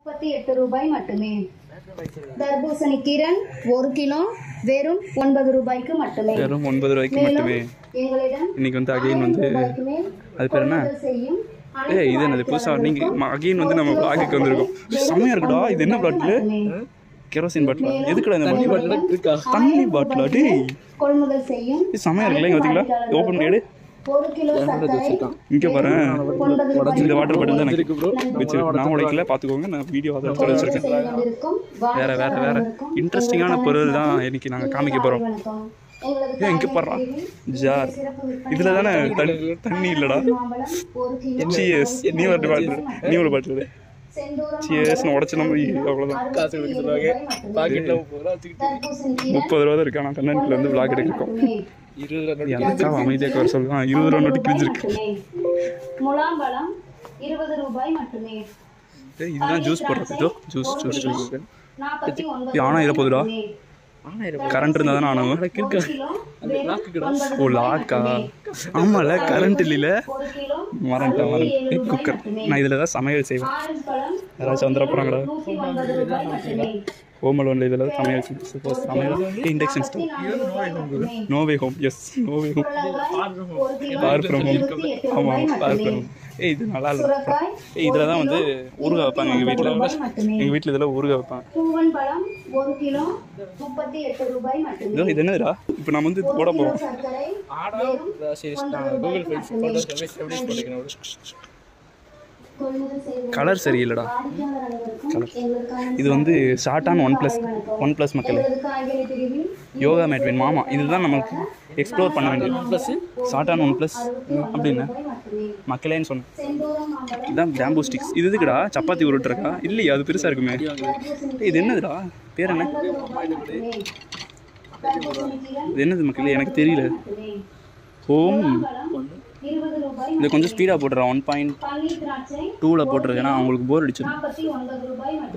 முப்பத்தி எட்டு ரூபாய் மட்டுமே. தர்பூசணி கிரண் ஒரு கிலோ வெறும் ஒன்பது ரூபாய்க்கு மட்டுமே. வெறும் ஒன்பது ரூபாய்க்கு மட்டுமே. எங்களிடம் இன்னைக்கு வந்து அகைன் வந்து அது பேர் என்ன? ஏய் இது என்னது? புதுசாக நீங்கள் அகைன் வந்து நம்ம பிளாக்குக்கு வந்திருக்கோம். செம்மையா இருக்குடா இது என்ன பாட்டில். கெரோசின் பாட்டிலா எதுக்குடா இந்த பாட்டில்? தண்ணி பாட்டிலா டேய். கொள்முதல் செய்யும் இது செம்மையா இருக்குல்ல இங்கே பார்த்தீங்களா ஓப்பன் பண்ணி இங்கே பாரு. இந்த வாட்டர் பாட்டில் தான்? எனக்கு நான் உடைக்கல. பார்த்துக்கோங்க. நான் வீடியோ அதை எடுத்து வச்சிருக்கேன். வேற வேற வேற. இன்ட்ரெஸ்டிங்கான பொருள் தான் இன்னைக்கு நாங்கள் காமிக்க போகிறோம் ஏன் இங்கே பாடுறா ஜார் இதில் தானே தண்ணி தண்ணி இல்லைடா. நீ ஒரு பாட்டில் நீ ஒரு செந்தூரம் சிஎஸ்னு உடச்சு நம்ம அவ்வளோதான் காசு சொல்லுவாங்க. தர்பூசணி கிரண் முப்பது ரூபா தான் இருக்கு ஆனால் கண்ணன்ல இருந்து விளாக் எடுக்கிறோம் அமைதியாக வர சொல்லுவான் இருபது ரூபா நோட்டு கிழிஞ்சிருக்கு. முலாம்பழம் இருபது ரூபாய் மட்டுமே. இதுதான் ஜூஸ் போடுறது ஜூஸ் ஜூஸ் ஜூஸ் ஒன்பது இது ஆனா இருபது ரூபா? மட்டுமே. கரண்ட் இருந்தால் தானே ஒன்பது ஓ லாக்கா? ஆமால கரண்ட் கிலோ மறந்துட்டேன் மறந்து ஏழு ரூபாய் குக்கர். நான் இதில் தான் சமையல் செய்வேன். யாராச்சும் வந்துட போகிறாங்களா மட்டுமே ஓமலோனில் இதில் தான் சமையல் சப்போஸ் சமையல். Induction stove. No way home yes no way home புடலங்காய் ஒரு கிலோ பார் ஃப்ரம் ஹோம் ஆமாம் ரூபாய் பார் மட்டுமே. ஏய் இது நல்லா இல்லை. ஏய் இதில் தான் வந்து ஊறுகாய் வைப்பாங்க எங்கள் வீட்டில் எங்கள் வீட்டில் இதில் ஊறுகாய் வைப்பாங்க. பூவன் பழம் ஒரு கிலோ முப்பத்தி எட்டு ரூபாய் மட்டுமே. இதோ இது என்னதுடா? இப்போ நம்ம வந்து போட போகிறோம் கலர் சரியில்லைடா. எங்களுக்கான இது வந்து ஷார்ட்டான ஒன் ப்ளஸ் ஒன் ப்ளஸ் மக்களே. யோகா மேட் வேணும். ஆமாம் இதுதான் நமக்கு எக்ஸ்ப்ளோர் பண்ண வேண்டியது. ஒன் ப்ளஸ் ஷார்ட்டான ஒன் ப்ளஸ் அப்படின்னு? மக்களேன்னு சொன்னேன் இதுதான் பேம்பூ ஸ்டிக்ஸ் இது எதுக்குடா சப்பாத்தி உருட்டுறக்கா இல்லையா அது பெருசாக இருக்குமே இது என்னதுடா பேர் என்ன இது என்னது மக்களே எனக்கு தெரியல ஹோம் இதை கொஞ்சம் ஸ்பீடாக போட்டுறேன் ஒன் பாயிண்ட் டூவில் போட்டுருக்கேன் ஏன்னா அவங்களுக்கு போர் அடிச்சிடும்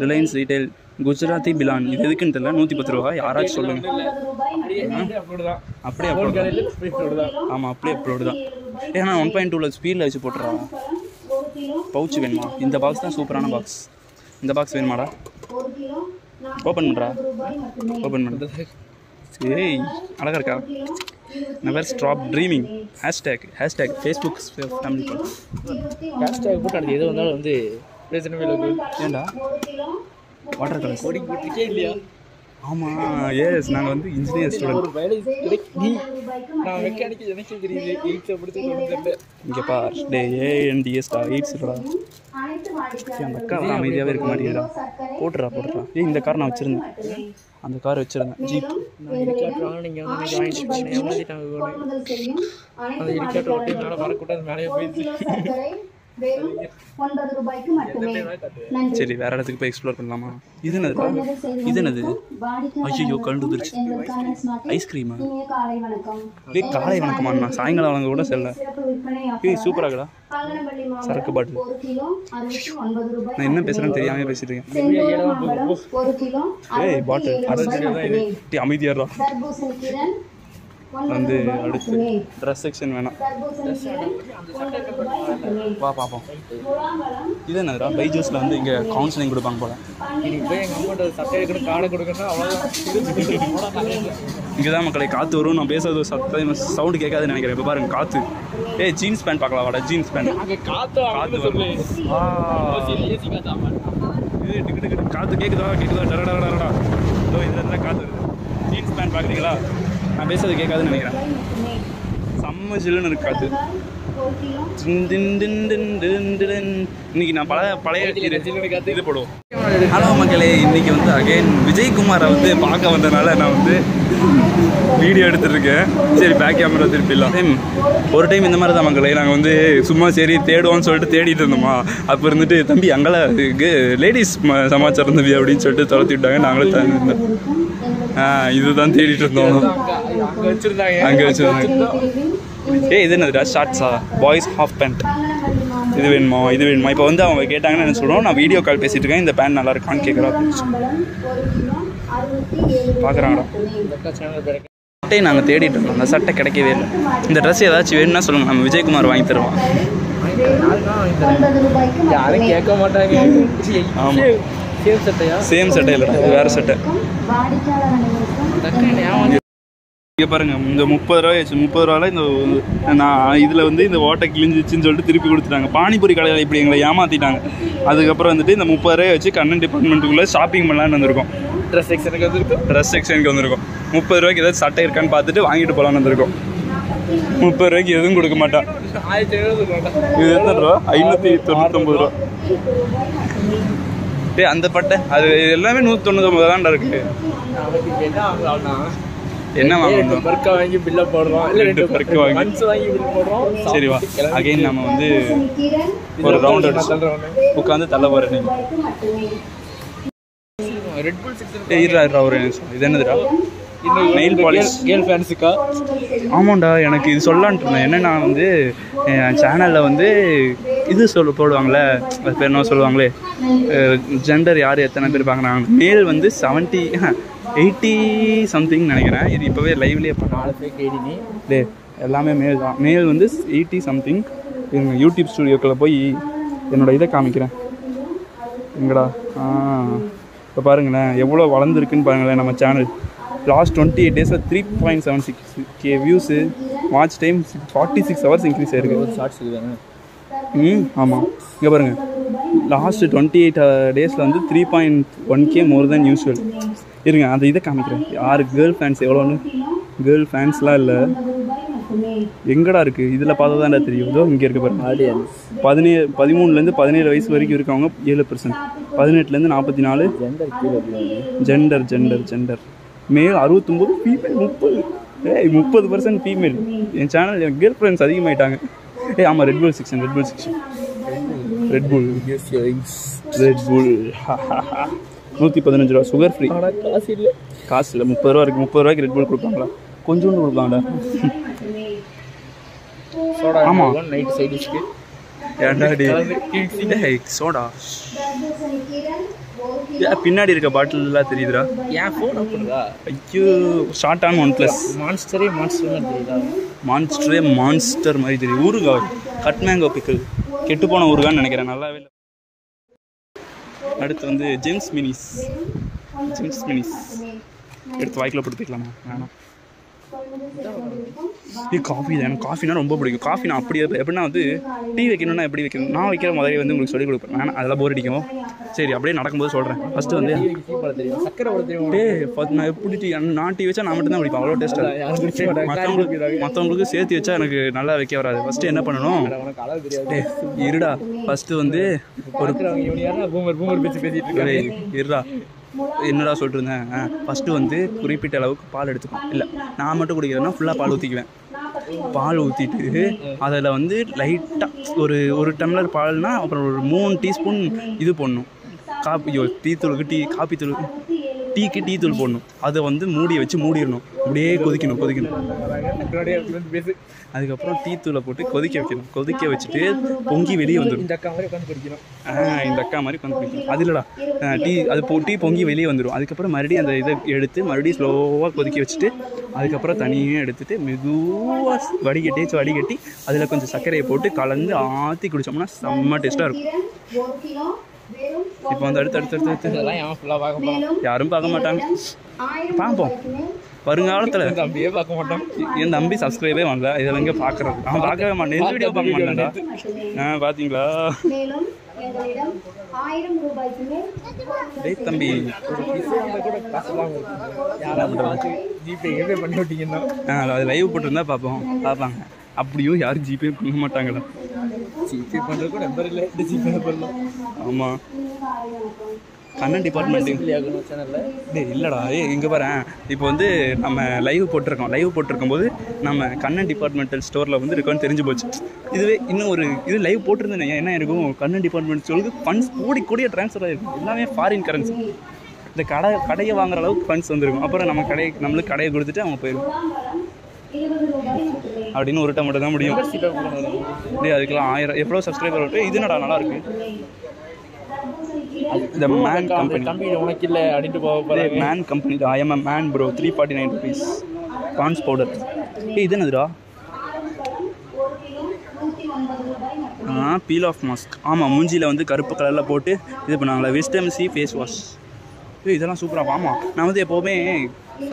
ரிலையன்ஸ் ரீட்டைல் குஜராத்தி பிலான் இது எதுக்குன்னு தெரியல நூற்றி பத்து ரூபா யாராச்சும் சொல்லுங்கள் அப்படியே அப்லோட் ஆமாம் அப்படியே அப்லோடு தான் ஏன்னா ஒன் பாயிண்ட் டூவில் ஸ்பீடில் வச்சு போட்டுறான். பவுச் வேணுமா? இந்த பாக்ஸ் தான் சூப்பரான பாக்ஸ் இந்த பாக்ஸ் வேணுமாடா? ஓப்பன் பண்ணுறா ஓப்பன் பண்ணு ஏய் அழகா இருக்கா? Never stop dreaming hashtag hashtag Facebook family hashtag போட்டு அடுத்து எது வந்தாலும் வந்து ஏண்டா வாட்டர் கலர்ஸ் போட்டிருக்கே இல்லையா? ஆமாம் எஸ் நாங்கள் வந்து இன்ஜினியர் ஸ்டூடெண்ட் இங்கே பார். டே ஏஎன்டிஎஸ்டா எயிட்ஸ் இல்லடா அனைத்து வாடிக்கையாளர்களும் அந்த கார் அமைதியாகவே இருக்க மாட்டேங்கிறா போட்டுறா போட்டுறா. ஏய் இந்த கார் நான் வச்சுருந்தேன். அந்த கார் வச்சுருந்தேன். ஜீப் அந்த அனைத்து இடிக்காட்டு ஒட்டி வெறும் ஒன்பது ரூபாய்க்கு மட்டுமே. சரி வேற இடத்துக்கு போய் எக்ஸ்ப்ளோர் பண்ணலாமா? இது செய்து இது என்னது? ஐயோ கண்டு ஸ்மார்ட் ஐஸ்கிரீமா இனிய காலை வணக்கம். ஏய் காலை வணக்கமா நான் சாயங்காலம் வழங்க கூட செல்ல ஏய் சூப்பராகடா சரக்கு பாட்டில். நான் என்ன பேசுறேன்னு தெரியாம பேசிட்டு இருக்கேன். ஏய் பாட்டில் அமைதியாடுறா வந்து அடுத்து ட்ரெஸ் செக்ஷன் வேணாம். வா பார்ப்போம் இது என்னதுடா பைஜூஸில் வந்து இங்கே கவுன்சிலிங் கொடுப்பாங்க போல. இங்கே தான் மக்களை காற்று வரும் நான் பேசுறது சத்தம் சவுண்டு கேட்காதுன்னு நினைக்கிறேன். இப்போ பாருங்க காற்று ஏய் ஜீன்ஸ் பேண்ட் பார்க்கலாம் வாடா ஜீன்ஸ் பேண்ட் காற்று காற்று வரும். இது டிக்கு டிக்கு டிக்கு. காத்து கேக்குதா கேக்குதா? டர டர டரடா இதோ இதுல இருந்தா காத்து வருது. ஜீன்ஸ் பேண்ட் பாக்குறீங்களா நான் பேசுறது கேட்காதுன்னு நினைக்கிறேன். செம்ம ஜில்லுன்னு இருக்கு காத்து. ஒரு கிலோ டின் டின் டின் டின் டின் டின். இன்னைக்கு நான் பழைய பழைய இது போடுவோம். ஹலோ மக்களே இன்னைக்கு வந்து அகைன் விஜயகுமாரை வந்து பார்க்க வந்தனால நான் வந்து வீடியோ எடுத்துருக்கேன் சரி பேக் கேமரா திருப்பிடலாம் டைம் ஒரு டைம் இந்த மாதிரி தான் மக்களே. நாங்கள் வந்து சும்மா சரி தேடுவோம்னு சொல்லிட்டு தேடிட்டு இருந்தோமா? அப்போ இருந்துட்டு தம்பி அங்கெல்லாம் லேடிஸ் சமாச்சாரம் தம்பி அப்படின்னு சொல்லிட்டு துரத்தி விட்டாங்க. நாங்களும் தான் இதுதான் தேடிட்டு இருந்தோம். அங்கே வச்சுருந்தாங்க. அங்கே வச்சுருந்தாங்க பிரிவில் ஏய் இது என்னதுடா? ஷார்ட்ஸா பாய்ஸ் ஹாஃப் பேண்ட் இது வேணுமா? இது வேணுமா? இப்போ வந்து அவங்க கேட்டாங்கன்னு என்ன சொல்கிறோம் நான் வீடியோ கால் பேசிட்டு இருக்கேன். இந்த பேண்ட் நல்லா இருக்கான்னு கேட்குறா பார்க்குறாங்கடா சட்டையை நாங்கள் தேடிட்டு இருந்தோம் அந்த சட்டை கிடைக்கவே இல்லை. இந்த ட்ரெஸ் ஏதாச்சும் வேணும்னா சொல்லுங்கள் நம்ம விஜயகுமார் வாங்கி தருவோம். யாரும் கேட்க மாட்டாங்க. ஆமா. சேம் சட்டையா சேம் சட்டை இல்லைடா இது வேறு சட்டை இங்கே பாருங்க இந்த முப்பது ரூபாய் ஆச்சு. முப்பது ரூபாயில் இந்த நான் இதில் வந்து இந்த ஓட்டை கிழிஞ்சிச்சுன்னு சொல்லிட்டு திருப்பி கொடுத்துட்டாங்க. பானிபூரி கடையில் இப்படி எங்களை ஏமாற்றிட்டாங்க அதுக்கப்புறம் வந்துட்டு இந்த முப்பது ரூபாய் வச்சு கண்ணன் டிபார்ட்மெண்ட்டுக்குள்ளே ஷாப்பிங் பண்ணலான்னு வந்திருக்கோம். ட்ரெஸ் செக்ஷனுக்கு வந்துருக்கு ட்ரெஸ் செக்ஷனுக்கு வந்திருக்கோம். முப்பது ரூபாய்க்கு ஏதாவது சட்டை இருக்கான்னு பார்த்துட்டு வாங்கிட்டு போகலான்னு வந்திருக்கோம். முப்பது ரூபாய்க்கு எதுவும் கொடுக்க மாட்டான் இது எத்தனை ரூபா? ஐநூற்றி தொண்ணூத்தொம்பது ரூபா. டேய் அந்த பட்டை அது எல்லாமே நூற்றி தொண்ணூத்தொம்பது தான்டா இருக்கு. என்ன வாங்கணும்? பர்க்கா வாங்கி பில்ல போடுறோம். இல்ல ரெண்டு பர்க்கு வாங்கி. மன்ஸ் வாங்கி பில் போடுறோம். சரி வா. கிளம்பி. அகைன் நம்ம வந்து ஒரு ரவுண்ட் அடிச்சு உட்காந்து தள்ள போகிறேன் நீங்கள் ரெட் புல் ஏய் இருடா இருடா ஒரு இது என்னதுடா? நெயில் பாலிஷ் கேர்ள் ஃபேன்ஸுக்கா ஆமாண்டா எனக்கு இது சொல்லலான்ட்டு இருந்தேன். என்னன்னா வந்து என் சேனலில் வந்து இது சொல்ல போடுவாங்களே அது பேர் என்ன சொல்லுவாங்களே ஜெண்டர் யார் எத்தனை பேர் பார்க்குறாங்க மேல் வந்து செவன்ட்டி எயிட்டி சம்திங் நினைக்கிறேன். இது இப்போவே லைவ்லேயே கேடினி. டே எல்லாமே மேல் தான். மேல் வந்து எயிட்டி சம்திங் எங்கள் யூடியூப் ஸ்டுடியோக்குள்ளே போய் என்னோட இதை காமிக்கிறேன். எங்கடா ஆ. இப்போ பாருங்களேன் எவ்வளோ வளர்ந்துருக்குன்னு பாருங்களேன் நம்ம சேனல் லாஸ்ட் டுவெண்ட்டி எயிட் டேஸில் three point seven six K views watch time forty six hours increase ஆயிருக்கு. ஷார்ட்ஸ் ம் ஆமாம் இங்கே பாருங்கள் லாஸ்ட் டுவெண்ட்டி எயிட் டேஸில் வந்து three point one K more then usual இருங்க அந்த இதை காமிக்கிறேன். யார் கேர்ள் ஃபேன்ஸ் எவ்வளோன்னு கேர்ள் ஃபேன்ஸ்லாம் இல்லை. எங்கடா இருக்குது இதில் பார்த்தா தான்டா தெரியும். இதோ இங்கே இருக்கு பாருங்க. ஆடியன்ஸ் பதினேழு பதிமூணுலேருந்து பதினேழு வயசு வரைக்கும் இருக்கவங்க ஏழு பர்சன்ட் பதினெட்டுலேருந்து நாற்பத்தி நாலு. ஜெண்டர் ஜெண்டர் ஜெண்டர் ஜெண்டர் மேல் அறுபத்தொம்போது ஃபீமேல் முப்பது. ஏய் முப்பது பர்சன்ட் ஃபீமேல் என் சேனல் என் கேர்ள் ஃப்ரெண்ட்ஸ் அதிகமாயிட்டாங்க. ஏய் ஆமாம் red bull section red bull section red bull red bull நூற்றி பதினஞ்சு ரூபா சுகர் ஃப்ரீ காசு இல்லை. காசு இல்லை முப்பது ரூபா இருக்குது முப்பது ரூபாய்க்கு ரெட் புல் கொடுப்பாங்களா? கொஞ்சோண்டு கொடுப்பாங்கடா. சோடா ஆமா. நைட் சைட் சோடா தர்பூசணி கிரண் ஒரு ஏன் பின்னாடி இருக்க பாட்டில்லாம் தெரியுதுடா. என் ஃபோன் அப்படிதா ஐயோ ஷார்ட் ஆன் ஒன் ப்ளஸ் மான்ஸ்டரே மான்ஸ்டர் தெரியுதா? மான்ஸ்டரே மான்ஸ்டர் மாதிரி தெரியும் ஊறுகா கட் மேங்கோ பிக்கல் கெட்டு போன ஊறுகான்னு நினைக்கிறேன். நல்லாவே இல்லை. அடுத்து வந்து ஜேம்ஸ் மினிஸ் ஜேம்ஸ் மினிஸ் எடுத்து வாய்க்குள்ள போட்டு போய்க்கலாமா? வேணாம். இது காஃபி தான். எனக்கு காஃபினா ரொம்ப பிடிக்கும். காஃபி நான் அப்படியே எப்படின்னா வந்து டீ வைக்கணும்னா எப்படி வைக்கணும்? நான் வைக்கிற முதலே வந்து உங்களுக்கு சொல்லிக் கொடுப்பேன். வேணாம் அதெல்லாம் போர் அடிக்கும். சரி அப்படியே நடக்கும்போது சொல்கிறேன் ஃபஸ்ட்டு வந்து டீ நான் எப்படி டீ நான் டீ வச்சா நான் மட்டும் தான் குடிப்பேன். அவ்வளோ டேஸ்ட்டாக. மற்றவங்களுக்கு மற்றவங்களுக்கு சேர்த்து வச்சா எனக்கு நல்லா வைக்க வராது. ஃபஸ்ட்டு என்ன பண்ணணும்? டே இருடா. ஃபஸ்ட்டு வந்து ஒரு இருடா. என்னடா சொல்லிட்டு இருந்தேன் ஆ, ஃபஸ்ட்டு வந்து குறிப்பிட்ட அளவுக்கு பால் எடுத்துக்கும் இல்லை நான் மட்டும் குடிக்கிறேன்னா ஃபுல்லாக பால் ஊற்றிக்குவேன் பால் ஊற்றிட்டு அதில் வந்து லைட்டாக ஒரு ஒரு டம்ளர் பால்னால் அப்புறம் ஒரு மூணு டீஸ்பூன் இது போடணும். காப்பி டீ தூளுக்கு டீ காப்பி தூள் டீக்கு டீ தூள் போடணும். அதை வந்து மூடி வச்சு மூடிடணும். அப்படியே கொதிக்கணும் கொதிக்கணும். முன்னாடியே அப்படி வந்து பேசு. அதுக்கப்புறம் டீ தூளை போட்டு கொதிக்க வைக்கணும். கொதிக்க வச்சுட்டு பொங்கி வெளியே வந்துடும். இந்த அக்கா மாதிரி உட்காந்து குடிக்கணும். ஆ இந்த அக்கா மாதிரி உட்காந்து குடிக்கணும். அது இல்லைடா. டீ அது போ டீ பொங்கி வெளியே வந்துடும். அதுக்கப்புறம் மறுபடியும் அந்த இதை எடுத்து மறுபடியும் ஸ்லோவாக கொதிக்க வச்சுட்டு அதுக்கப்புறம் தனியாக எடுத்துட்டு மெதுவாக வடிகட்டி வடிகட்டி அதில் கொஞ்சம் சர்க்கரையை போட்டு கலந்து ஆற்றி குடிச்சோம்னா செம்ம டேஸ்ட்டாக இருக்கும். இப்போ வந்து அடுத்து அடுத்து அடுத்து யாரும் பார்க்க மாட்டாங்க. பார்ப்போம். வருங்காலத்தில் தம்பியே பார்க்க மாட்டோம் என் தம்பி சப்ஸ்கிரைபே பண்ணல இதில் எங்கே பார்க்குறது. அவன் பார்க்கவே மாட்டேன். எந்த வீடியோ பார்க்க மாட்டேன்டா. ஆ பார்த்தீங்களா டேய் தம்பி கூட ஜிபே பண்ணி விட்டீங்கன்னா. அது லைவ் போட்டிருந்தா பார்ப்போம். பார்ப்பாங்க. அப்படியும் யாரும் ஜிபே பண்ண மாட்டாங்களா? ஜிபே பண்ணுறதுக்கு நம்பர் இல்லை. ஜிபே பண்ணலாம். ஆமாம் கண்ணன் டிபார்ட்மெண்ட் இல்லையாகணும் டேய் இல்லைடா ஏய் இங்கே பாரு இப்போ வந்து நம்ம லைவ் போட்டிருக்கோம். லைவ் போட்டிருக்கும் போது நம்ம கண்ணன் டிபார்ட்மெண்டல் ஸ்டோரில் வந்து இருக்கோன்னு தெரிஞ்சு போச்சு. இதுவே இன்னும் ஒரு இது லைவ் போட்டிருந்தேன் என்ன இருக்கும்? கண்ணன் டிபார்ட்மெண்ட் ஸ்டோருக்கு ஃபண்ட்ஸ் கோடி கோடியாக ட்ரான்ஸ்ஃபர் ஆகிருக்கும் எல்லாமே ஃபாரின் கரன்சி இந்த கடை கடையை வாங்குற அளவுக்கு ஃபண்ட்ஸ் வந்துருக்கும். அப்புறம் நம்ம கடையை நம்மளுக்கு கடையை கொடுத்துட்டு அவங்க போயிடும் அப்படின்னு ஒருட்ட மட்டும் தான் முடியும். டேய் அதுக்கெல்லாம் ஆயிரம் எவ்வளோ சப்ஸ்கிரைபர் இது என்னடா நல்லா இருக்குது இந்த மேன் கம்பெனி தம்பி உனக்கு இல்லை அப்படின்ட்டு போக man company I M man bro three forty nine rupees cons powder ஏய் இது என்னதுடா? மட்டுமே பீல் ஆஃப் மாஸ்க் ஆமாம் மூஞ்சியில் வந்து கருப்பு கலரில் போட்டு இது பண்ணாங்களா விஸ்டம் சி ஃபேஸ் வாஷ் ஏய் இதெல்லாம் சூப்பராக ஆமாம் நான் வந்து எப்போவுமே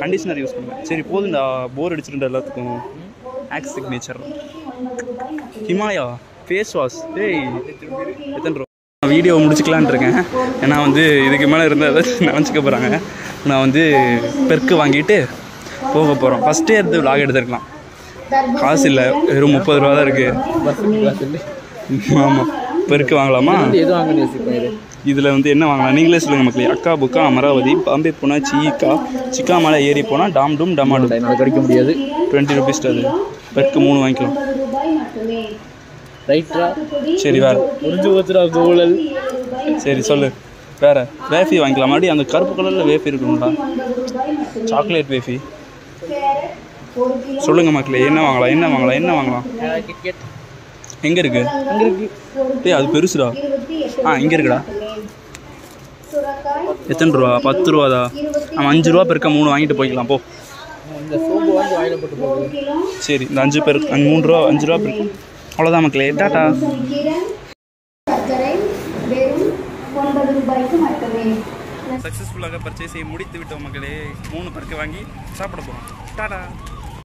கண்டிஷனர் யூஸ் பண்ணுவேன். சரி போதுண்டா போர் அடிச்சிருந்த எல்லாத்துக்கும். Axe signature Himalaya face wash ஏய் எத்தனை வீடியோ முடிச்சுக்கலான் இருக்கேன். ஏன்னா வந்து இதுக்கு மேலே இருந்தால் ஏதாச்சும் நினச்சிக்க போகிறாங்க நான் வந்து பெருக்கு வாங்கிட்டு போக போகிறோம் ஃபஸ்ட்டே இருந்து விலாக் எடுத்துருக்கலாம். காசு இல்லை. வெறும் முப்பது ரூபா தான் இருக்குது ஆமாம் பெருக்கு வாங்கலாமா? இதில் வந்து என்ன வாங்கலாம்? நீங்களே சொல்லுங்கள் மக்களே. அக்கா புக்கா அமராவதி பாம்பே போனால் சீக்கா சிக்கா மலை ஏறி போனால் டாம் டும் டமாடும். கிடைக்க முடியாது. டுவெண்ட்டி ருபீஸ் அது பெருக்கு மூணு வாங்கிக்கலாம். ரைட்ரா சரி வேற. முடிஞ்சு போச்சுடா கோலல் சரி சொல்லு. வேற. வேஃபி வாங்கிக்கலாம்? மறுபடியும் அந்த கருப்பு கலரில் வேஃபி இருக்கணும்டா சாக்லேட் வேஃபி. ஒரு கிலோ சொல்லுங்க மக்களே என்ன வாங்கலாம் என்ன வாங்கலாம் என்ன வாங்கலாம்? எங்கே இருக்கு? அங்கே இருக்கு. டேய் அது பெருசுடா. ஆ இங்கே இருக்குடா. எத்தனை ரூபா? பத்து ரூபாதா? ஆமாம் அஞ்சு ரூபா பெருக்க மூணு வாங்கிட்டு போய்க்கலாம் போ. சரி இந்த அஞ்சு பேர் அஞ்சு மூணு ரூபா அஞ்சு ரூபா பெருக்கு அவ்வளோதான் மக்களே. டாட்டா சக்ஸஸ்ஃபுல்லாக பர்ச்சேஸை முடித்து விட்டோம் மக்களே. மூணு பருக்கு வாங்கி சாப்பிட போகிறோம் டாடா.